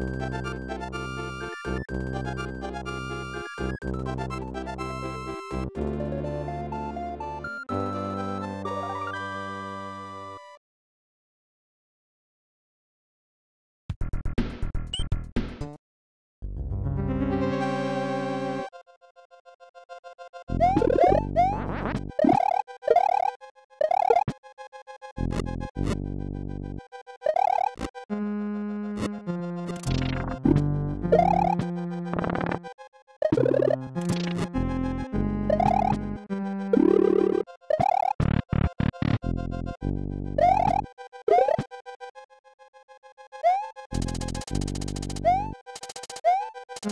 you Whee!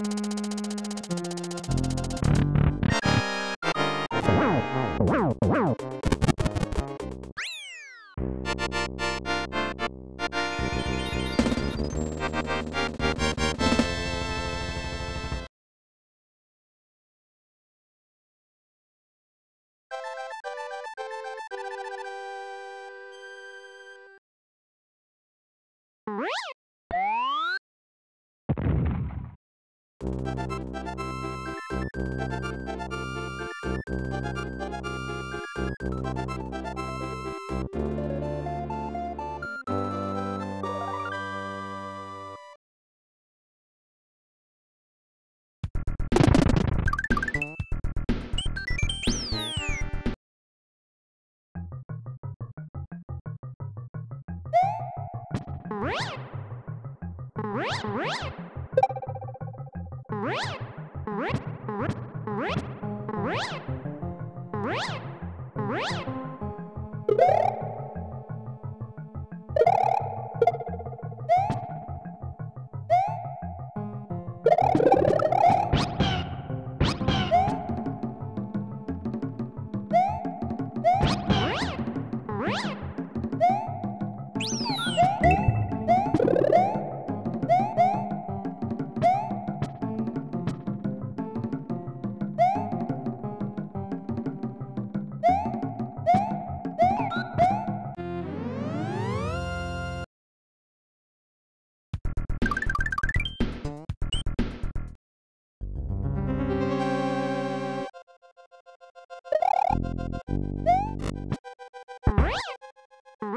What?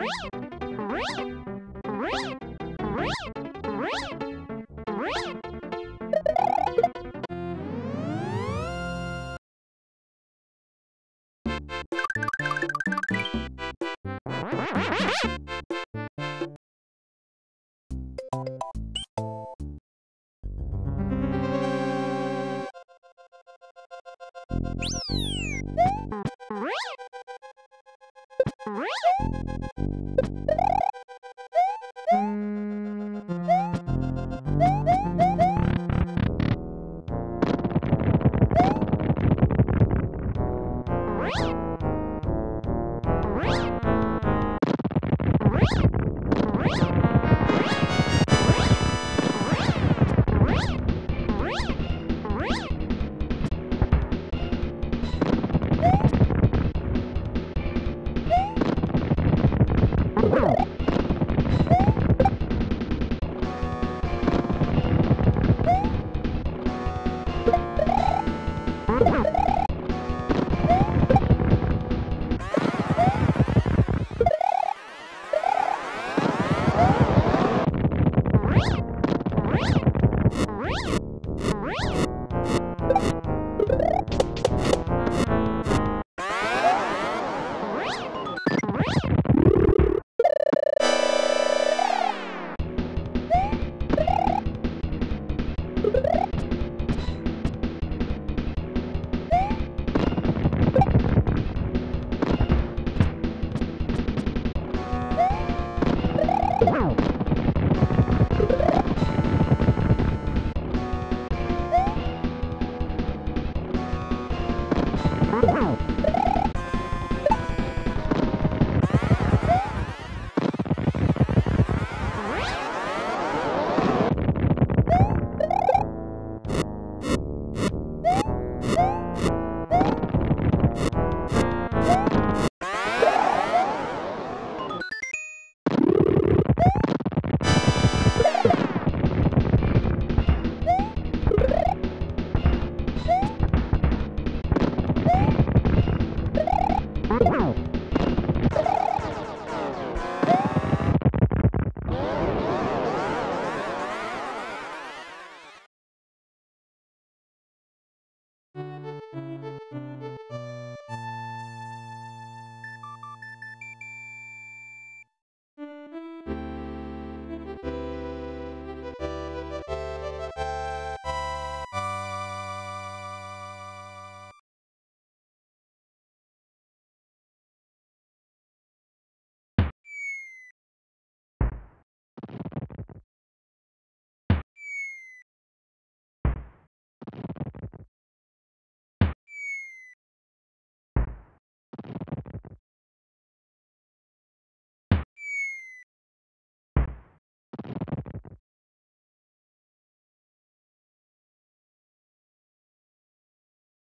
Woo!